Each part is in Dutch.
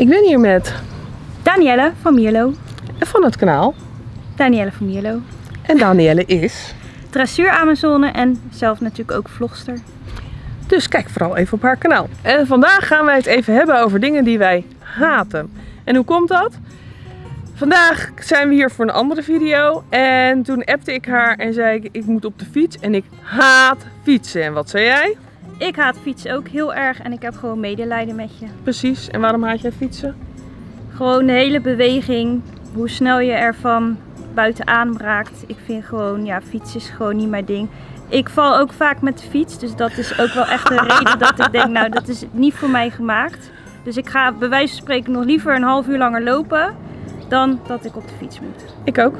Ik ben hier met Danielle van Mierlo. van het kanaal. Danielle van Mierlo. En Danielle is. Dressuur Amazone en zelf natuurlijk ook vlogster. Dus kijk vooral even op haar kanaal. En vandaag gaan wij het even hebben over dingen die wij haten. En hoe komt dat? Vandaag zijn we hier voor een andere video. En toen appte ik haar en zei ik, ik moet op de fiets. En ik haat fietsen. En wat zei jij? Ik haat fietsen ook heel erg en ik heb gewoon medelijden met je. Precies. En waarom haat jij fietsen? Gewoon de hele beweging, hoe snel je ervan buitenaan raakt. Ik vind gewoon, ja, fietsen is gewoon niet mijn ding. Ik val ook vaak met de fiets, dus dat is ook wel echt een reden dat ik denk, nou, dat is niet voor mij gemaakt. Dus ik ga bij wijze van spreken nog liever een half uur langer lopen dan dat ik op de fiets moet. Ik ook.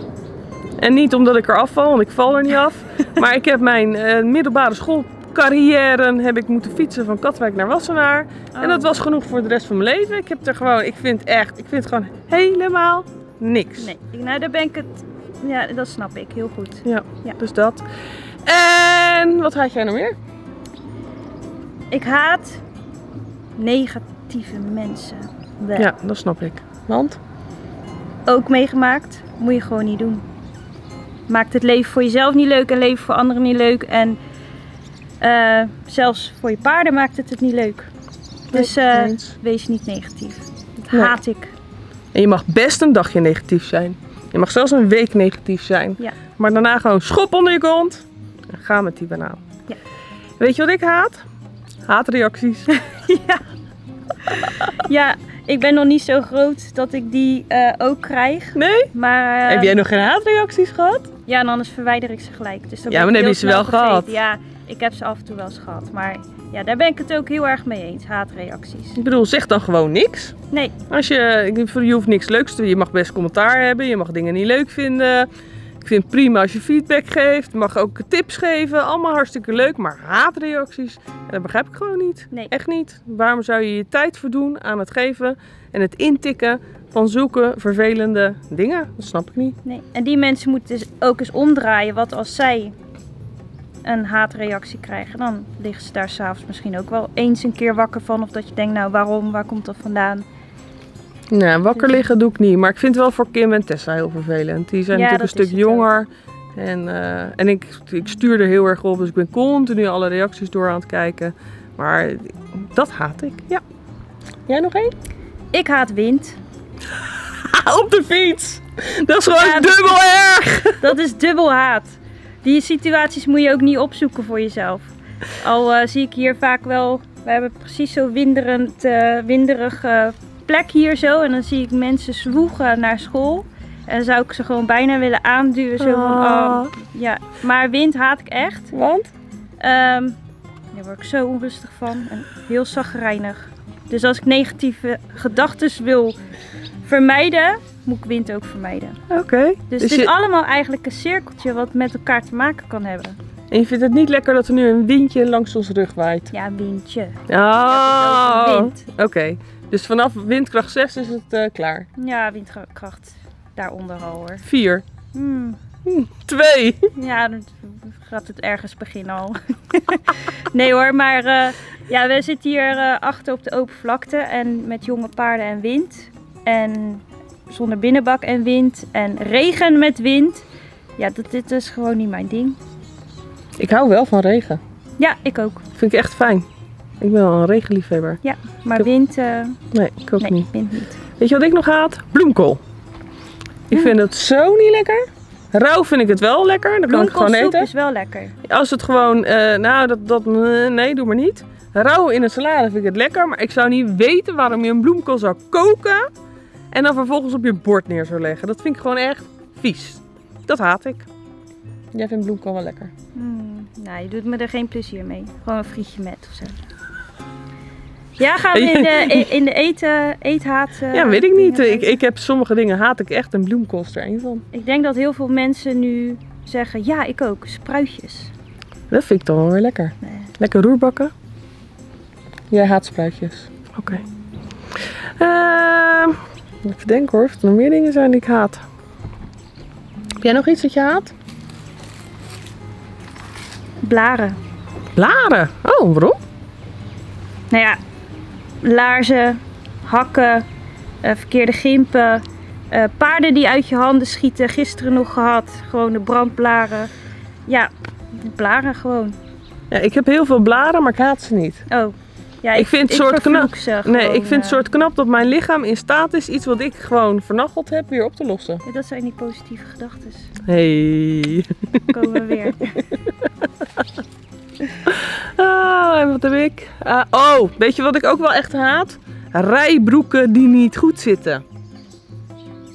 En niet omdat ik er afval, want ik val er niet af. maar ik heb mijn eh, middelbare schoolcarrière heb ik moeten fietsen van Katwijk naar Wassenaar. En dat was genoeg voor de rest van mijn leven. Ik heb er gewoon, ik vind echt, ik vind gewoon helemaal niks. Nee, nou daar ben ik het, ja, dat snap ik heel goed. Ja, Ja. dus dat. En wat haat jij nog meer? Ik haat negatieve mensen. Wel. Ja, dat snap ik. Want? Ook meegemaakt, moet je gewoon niet doen. Maakt het leven voor jezelf niet leuk en leven voor anderen niet leuk. En eh, zelfs voor je paarden maakt het het niet leuk. Dus eh, wees niet negatief. Dat Nee. haat ik. En je mag best een dagje negatief zijn. Je mag zelfs een week negatief zijn. Ja. Maar daarna gewoon schop onder je kont. En ga met die banaan. Ja. Weet je wat ik haat? Haatreacties. Ja, ik ben nog niet zo groot dat ik die eh, ook krijg. Nee? Maar Heb jij nog geen haatreacties gehad? ja, en anders verwijder ik ze gelijk. Dus dan Ja, maar dan heb je ze wel vergeten. Ja, ik heb ze af en toe wel eens gehad. Maar ja, daar ben ik het ook heel erg mee eens. Haatreacties. Ik bedoel, zeg dan gewoon niks. Nee, Als je, je hoeft niks leuks te Je mag best commentaar hebben. Je mag dingen niet leuk vinden. Ik vind het prima als je feedback geeft. Je mag ook tips geven. Allemaal hartstikke leuk. Maar haatreacties, dat begrijp ik gewoon niet. Nee. Echt niet. Waarom zou je je tijd verdoen aan het geven en het intikken van zulke vervelende dingen? Dat snap ik niet. Nee, en die mensen moeten dus ook eens omdraaien. Wat als zij een haatreactie krijgen, dan liggen ze daar s'avonds misschien ook wel eens een keer wakker van. Of dat je denkt, nou waarom, waar komt dat vandaan? Nou, wakker liggen doe ik niet. Maar ik vind het wel voor Kim en Tessa heel vervelend. Die zijn Ja, natuurlijk een stuk jonger. En, eh, en ik, ik stuur er heel erg op. Dus ik ben continu alle reacties door aan het kijken. Maar dat haat ik. Ja. Jij nog één? Ik haat wind. op de fiets! Dat is gewoon Ja, dat- dubbel erg! Dat is dubbel haat. Die situaties moet je ook niet opzoeken voor jezelf. Al eh, zie ik hier vaak wel, we hebben precies zo winderend, eh winderige plek hier zo. En dan zie ik mensen zwoegen naar school. En dan zou ik ze gewoon bijna willen aanduwen. Zo van, Ah. oh, ja. Maar wind haat ik echt. Want? Ehm daar word ik zo onrustig van en heel zagrijnig. Dus als ik negatieve gedachten wil vermijden, moet ik wind ook vermijden. Oké. Dus, Dus het is allemaal eigenlijk een cirkeltje wat met elkaar te maken kan hebben. En je vindt het niet lekker dat er nu een windje langs ons rug waait? Ja, windje. Oh. over Oké. wind. Dus vanaf windkracht 6 is het eh, klaar. Ja, windkracht daaronder al hoor. 4. Hmm. 2. Ja, dan gaat het ergens beginnen al. nee hoor, maar eh, ja, we zitten hier eh, achter op de open vlakte en met jonge paarden en wind. En zonder binnenbak en wind en regen met wind. Ja, dat, dit is gewoon niet mijn ding. Ik hou wel van regen. Ja, ik ook. Vind ik echt fijn. Ik ben wel een regenliefhebber. Ja, maar wind, eh, Nee, ik ook nee, niet. wind niet. Weet je wat ik nog haat? Bloemkool. Ik Mm. vind het zo niet lekker. Rauw vind ik het wel lekker. Dan kan ik het gewoon Bloemkoolsoep eten. is wel lekker. Als het gewoon, eh, nou, dat, dat, eh, nee, doe maar niet. Rauw in een salade vind ik het lekker. Maar ik zou niet weten waarom je een bloemkool zou koken. En dan vervolgens op je bord neer zou leggen. Dat vind ik gewoon echt vies. Dat haat ik. Jij vindt bloemkool wel lekker. Hmm, nou, je doet me er geen plezier mee. Gewoon een frietje met of zo. Ja, gaan we in de, in de eten, eethaat... eh, ja, weet ik niet. Ik, ik heb sommige dingen haat ik echt en bloemkool is er één van. Ik denk dat heel veel mensen nu zeggen, ja, ik ook, spruitjes. Dat vind ik toch wel weer lekker. Nee. Lekker roerbakken. Jij haat spruitjes. Oké. Ehm, even denken hoor, of er nog meer dingen zijn die ik haat. Heb jij nog iets dat je haat? Blaren. Blaren. Oh, waarom? Nou ja, laarzen, hakken, eh, verkeerde gimpen, eh, paarden die uit je handen schieten. Gisteren nog gehad, gewoon de brandblaren. Ja, blaren gewoon. Ja, ik heb heel veel blaren, maar ik haat ze niet. Oh, ja, Ik vind het soort knap- nee, gewoon, ik vind het soort knap dat mijn lichaam in staat is iets wat ik gewoon vernacheld heb weer op te lossen. Ja, dat zijn die positieve gedachten. Hey. Komen we weer. Ah, en wat heb ik? Ah, oh, weet je wat ik ook wel echt haat? Rijbroeken die niet goed zitten.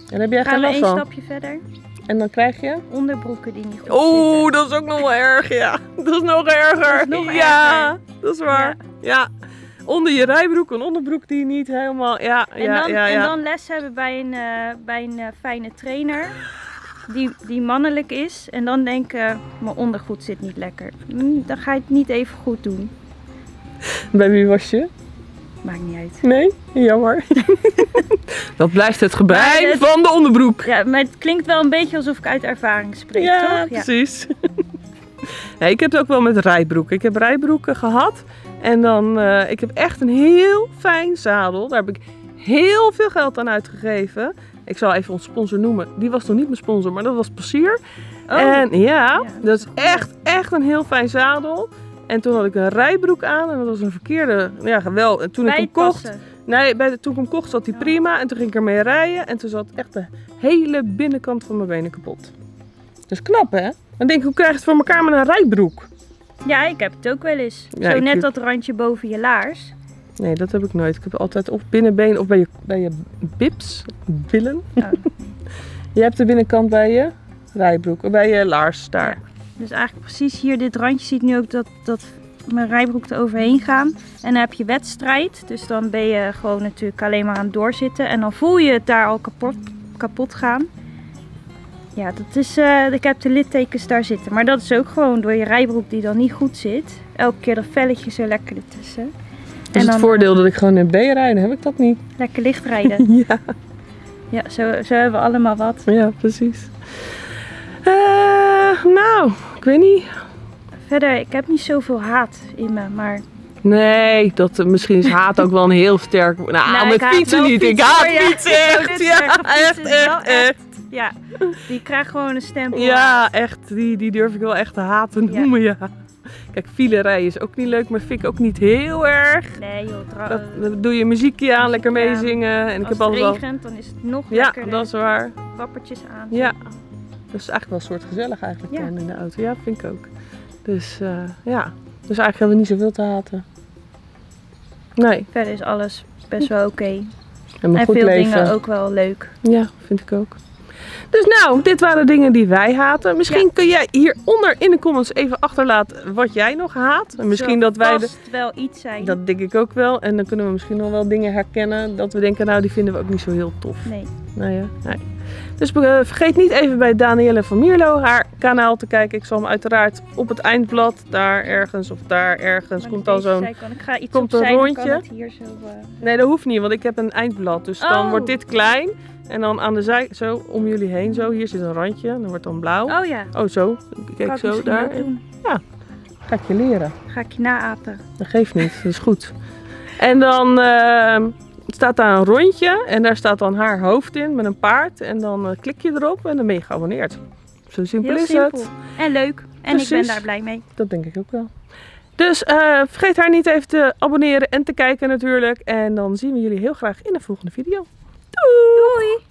En heb jij geen Gaan we last één van. stapje verder? En dan krijg je... Onderbroeken die niet goed Oeh, zitten. dat is ook nog wel erg, ja. Dat is nog erger. Dat is nog ja, erger. dat is waar. Ja. Onder je rijbroek, een onderbroek die niet helemaal... Ja, En, ja, dan, ja, ja. en dan les hebben bij een, eh, bij een eh, fijne trainer. Die, die mannelijk is. En dan denken, mijn ondergoed zit niet lekker. Hm, dan ga je het niet even goed doen. Bij wie was je? Maakt niet uit. Nee? Jammer. dat blijft het het- van de onderbroek. Ja, maar het klinkt wel een beetje alsof ik uit ervaring spreek, Ja, toch? precies. nee, ik heb het ook wel met rijbroeken. Ik heb rijbroeken gehad. En dan, eh, ik heb echt een heel fijn zadel. Daar heb ik heel veel geld aan uitgegeven. Ik zal even ons sponsor noemen. Die was nog niet mijn sponsor, maar dat was Passier. Oh, En ja, dat is echt, echt een heel fijn zadel. En toen had ik een rijbroek aan en dat was een verkeerde, ja wel, en toen ik hem kocht, nee, bij de, toen ik hem kocht zat hij Ja. prima en toen ging ik ermee rijden en toen zat echt de hele binnenkant van mijn benen kapot. Dus knap hè? Dan denk ik, hoe krijg je het voor elkaar met een rijbroek? Ja, ik heb het ook wel eens. Ja, Zo net dat randje boven je laars. Nee, dat heb ik nooit. Ik heb altijd of binnenbeen of bij je, bij je bips, billen. Oh. je hebt de binnenkant bij je rijbroek, of bij je laars daar. Ja. Dus eigenlijk precies hier, dit randje ziet nu ook dat, dat mijn rijbroek er overheen gaan. En dan heb je wedstrijd. Dus dan ben je gewoon natuurlijk alleen maar aan het doorzitten. En dan voel je het daar al kapot, kapot gaan. Ja, dat is, eh, ik heb de littekens daar zitten. Maar dat is ook gewoon door je rijbroek die dan niet goed zit. Elke keer dat velletje zo lekker ertussen. Dat is het voordeel dat ik gewoon in B rijd, dan heb ik dat niet. lekker licht rijden. Ja. Ja, zo, zo hebben we allemaal wat. Ja, precies. Eh, nou, ik weet niet. Verder, ik heb niet zoveel haat in me. Maar Nee, dat, eh, misschien is haat ook wel een heel sterk. Nou, Nou, met fietsen niet. Ik haat ja. fietsen echt. Ja, fietsen echt, echt, echt. Ja, die krijgt gewoon een stempel. Ja, echt. Die, die durf ik wel echt te haten Ja. noemen, ja. Kijk, file rijden is ook niet leuk, maar vind ik ook niet heel erg. Nee joh, Dat, dan doe je muziekje aan, lekker meezingen. En ik als heb het altijd wel... regent, dan is het nog Ja, lekkerder. dat is waar. Wappertjes aan. Ja. Dat is eigenlijk wel een soort gezellig eigenlijk Ja. in de auto. Ja, vind ik ook. Dus eh, ja, dus eigenlijk hebben we niet zoveel te haten. Nee, Verder is alles best wel oké. En veel leven. dingen ook wel leuk. Ja, vind ik ook. Dus nou, dit waren dingen die wij haten. Misschien kun jij hieronder in de comments even achterlaten wat jij nog haat. En misschien dat wij... De, vast wel iets zijn. dat denk ik ook wel. En dan kunnen we misschien nog wel dingen herkennen. Dat we denken, nou die vinden we ook niet zo heel tof. Nee. Nou ja, nee. Dus eh, vergeet niet even bij Danielle van Mierlo haar kanaal te kijken. Ik zal hem uiteraard op het eindblad, daar ergens of daar ergens, Maar komt al zo'n... komt een dan rondje. hier zo... eh, Nee, dat hoeft niet, want ik heb een eindblad. Dus dan Oh. wordt dit klein. En dan aan de zij, zo om jullie heen, zo. Hier zit een randje, dan wordt dan blauw. Oh ja, Oh, zo. Kijk kan zo daar. doen. Ga ik je leren. Ga ik je naapen. Dat geeft niet, dat is goed. En dan ehm, staat daar een rondje en daar staat dan haar hoofd in met een paard. En dan eh, klik je erop en dan ben je geabonneerd. Zo simpel Heel is simpel. het. En leuk. En ik ben daar blij mee. Dat denk ik ook wel. Dus eh, vergeet haar niet even te abonneren en te kijken natuurlijk. En dan zien we jullie heel graag in de volgende video. Doei.